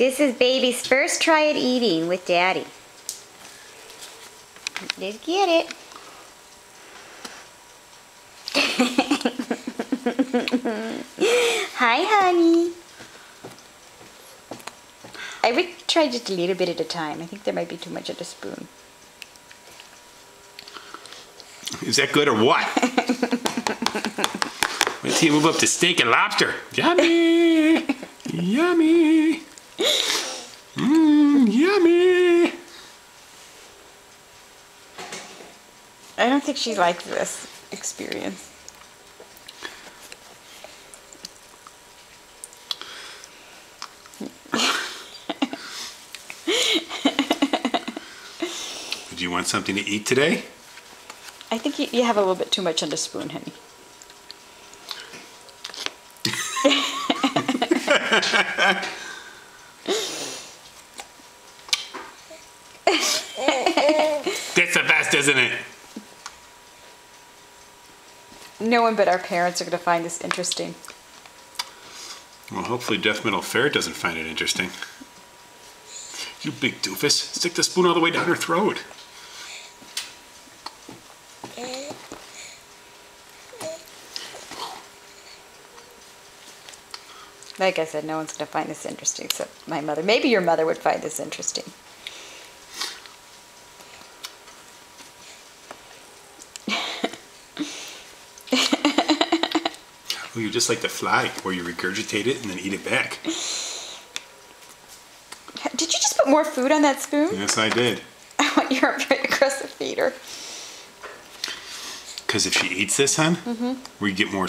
This is baby's first try at eating with daddy. Let's get it. Hi, honey. I would try just a little bit at a time. I think there might be too much at a spoon. Is that good or what? Till you move up to steak and lobster. Yummy! Yummy! I don't think she likes this experience. Do you want something to eat today? I think you, you have a little bit too much on the spoon, honey. That's the best, isn't it? No one but our parents are going to find this interesting. Well, hopefully Death Metal Ferret doesn't find it interesting. You big doofus. Stick the spoon all the way down her throat. Like I said, no one's going to find this interesting except my mother. Maybe your mother would find this interesting. Oh, you're just like the fly, where you regurgitate it and then eat it back. Did you just put more food on that spoon? Yes, I did. I want your aggressive feeder. Because if she eats this, hun, mm-hmm. we get more